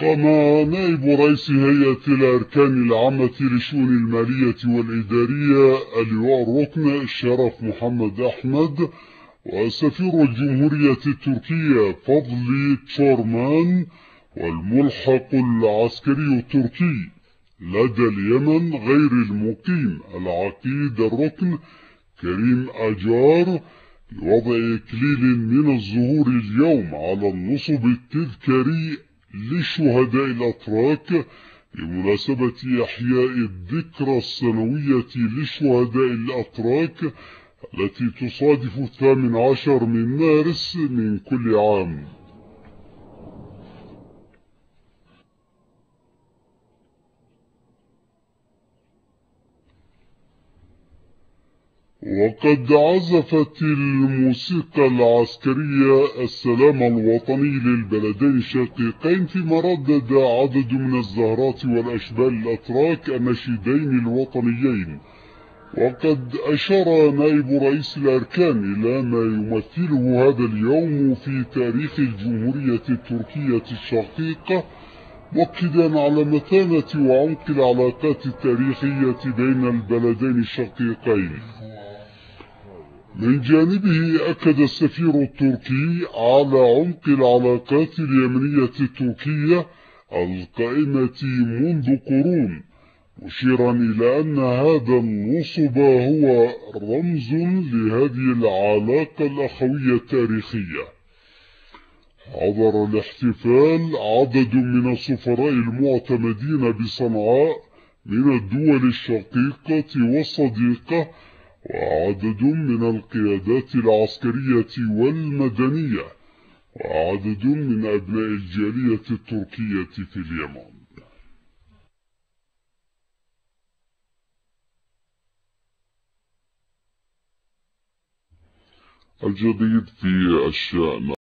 قام نائب رئيس هيئة الأركان العامة لشؤون المالية والإدارية اللواء الركن الشرف محمد أحمد وسفير الجمهورية التركية فضلي تشورمان والملحق العسكري التركي لدى اليمن غير المقيم العقيد الركن كريم أجار لوضع إكليل من الظهور اليوم على النصب التذكاري للشهداء الأتراك بمناسبة إحياء الذكرى السنوية للشهداء الأتراك التي تصادف الثامن عشر من مارس من كل عام. وقد عزفت الموسيقى العسكرية السلام الوطني للبلدين الشقيقين فيما ردد عدد من الزهرات والأشبال الأتراك النشيدين الوطنيين. وقد أشار نائب رئيس الأركان إلى ما يمثله هذا اليوم في تاريخ الجمهورية التركية الشقيقة مؤكدا على متانة وعمق العلاقات التاريخية بين البلدين الشقيقين. من جانبه أكد السفير التركي على عمق العلاقات اليمنية التركية القائمة منذ قرون مشيرا إلى أن هذا النصب هو رمز لهذه العلاقة الأخوية التاريخية. حضر الاحتفال عدد من السفراء المعتمدين بصنعاء من الدول الشقيقة والصديقة وعدد من القيادات العسكرية والمدنية وعدد من أبناء الجالية التركية في اليمن. الجديد في الشأن